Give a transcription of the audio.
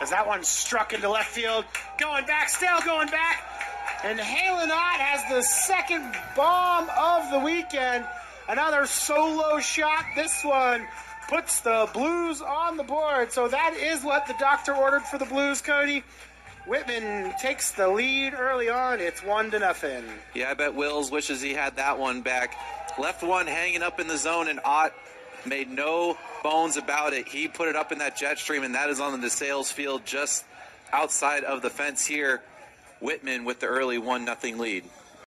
as that one struck into left field. Going back, still going back. And Halen Otte has the second bomb of the weekend. Another solo shot. This one puts the Blues on the board. So that is what the doctor ordered for the Blues, Cody. Whitman takes the lead early on. It's one to nothing. Yeah, I bet Wills wishes he had that one back. Left one hanging up in the zone, and Otte made no bones about it. He put it up in that jet stream, and that is on the sales field just outside of the fence here. Whitman with the early 1 0 lead.